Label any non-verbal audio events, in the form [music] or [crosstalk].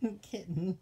[laughs] Kitten.